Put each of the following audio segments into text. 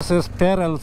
This is Perel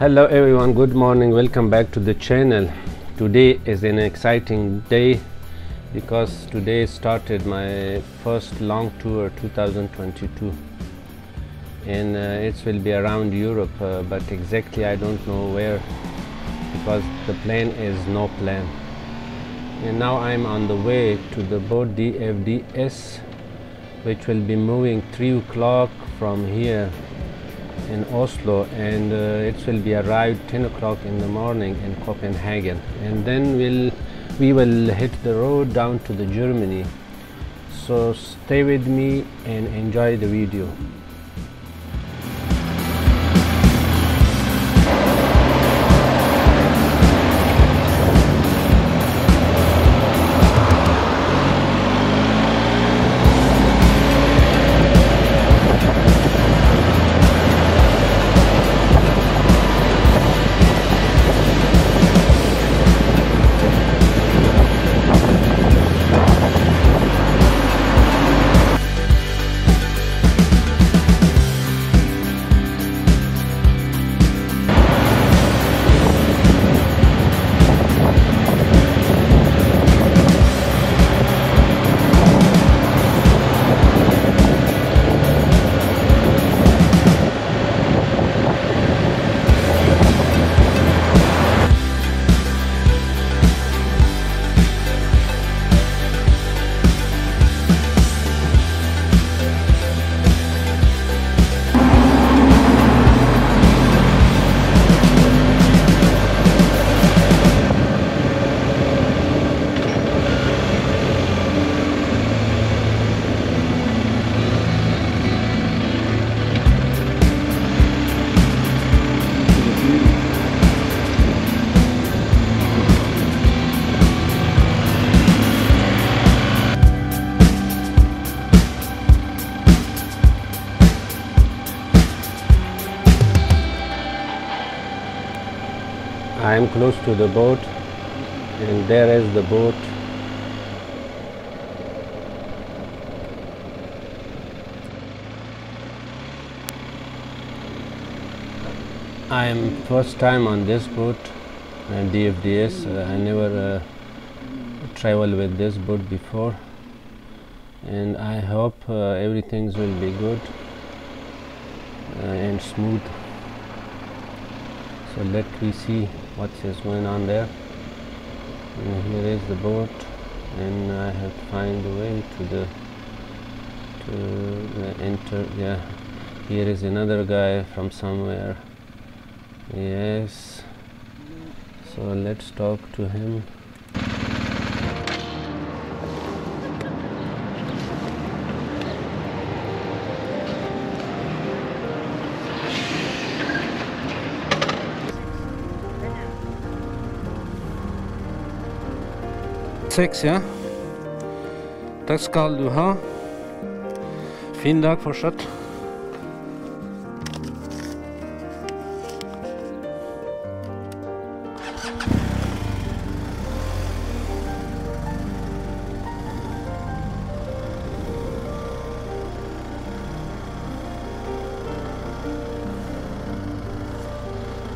Hello everyone, good morning, welcome back to the channel. Today is an exciting day because today started my first long tour 2022 and uh, it will be around Europe uh, but exactly I don't know where because the plan is no plan. And now I'm on the way to the boat DFDS which will be moving 3 o'clock from here in Oslo. And uh, it will be arrived 10 o'clock in the morning in Copenhagen. And then we'll we will hit the road down to the Germany. So stay with me and enjoy the video Close to the boat and there is the boat. I am first time on this boat uh, DFDS uh, I never uh, traveled with this boat before. And I hope uh, everything will be good uh, and smooth. So let me see what is going on there? And here is the boat and I have to find the way to the to the enter yeah. Here is another guy from somewhere. Yes. So let's talk to him Seks, ja. Takk skal du ha. Fin dag fortsatt.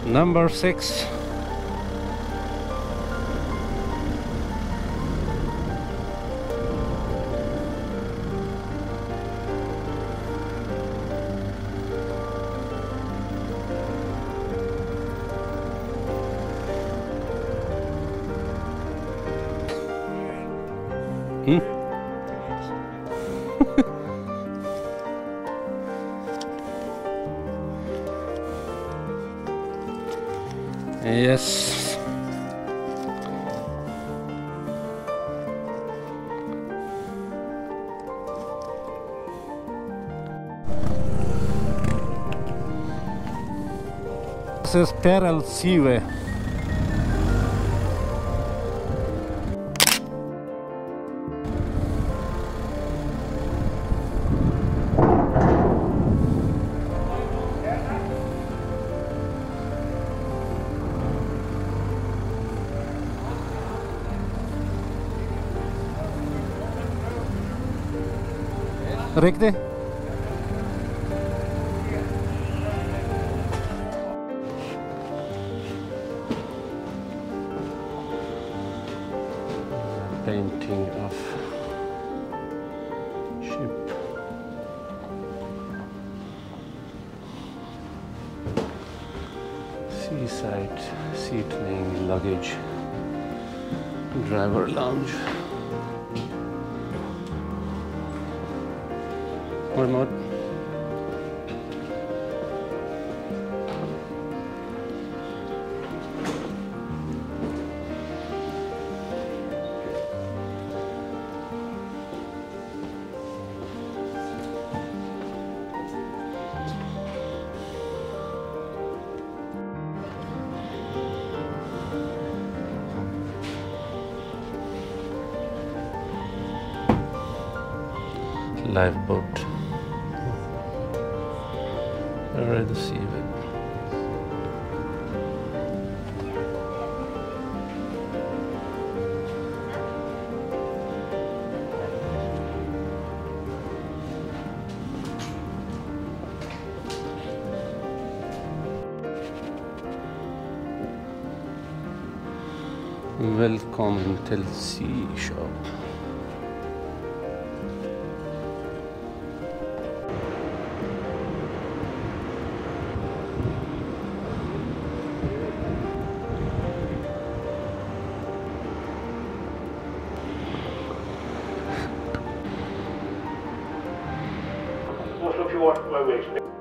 Number Hmm? yes. This is Peral Siwe. Seaway. Riktig? Painting of ship. Seaside seating, luggage, driver lounge. Remote. Lifeboat. Already the seabed. Welcome till Sea Shop. Oslo Fjord where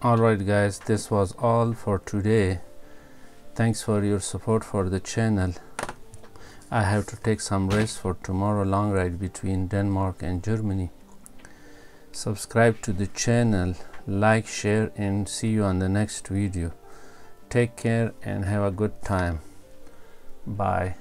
Alright guys, this was all for today. Thanks for your support for the channel. I have to take some rest for tomorrow long ride between Denmark and Germany. Subscribe to the channel, like, share and see you on the next video. Take care and have a good time. Bye.